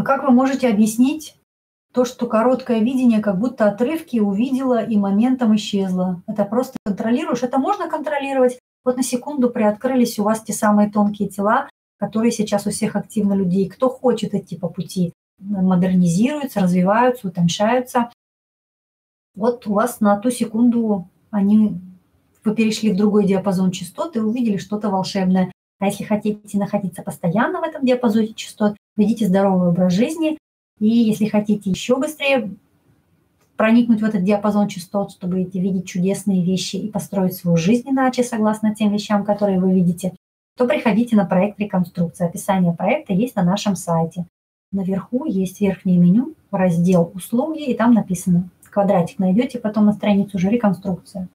А как вы можете объяснить то, что короткое видение как будто отрывки увидела и моментом исчезло? Это просто контролируешь? Это можно контролировать? Вот на секунду приоткрылись у вас те самые тонкие тела, которые сейчас у всех активно людей. Кто хочет идти по пути, модернизируются, развиваются, утоньшаются. Вот у вас на ту секунду они, вы перешли в другой диапазон частот и увидели что-то волшебное. А если хотите находиться постоянно в этом диапазоне частот, ведите здоровый образ жизни. И если хотите еще быстрее проникнуть в этот диапазон частот, чтобы видеть чудесные вещи и построить свою жизнь иначе, согласно тем вещам, которые вы видите, то приходите на проект реконструкция. Описание проекта есть на нашем сайте. Наверху есть верхнее меню, раздел «Услуги», и там написано квадратик найдете потом на странице уже реконструкция.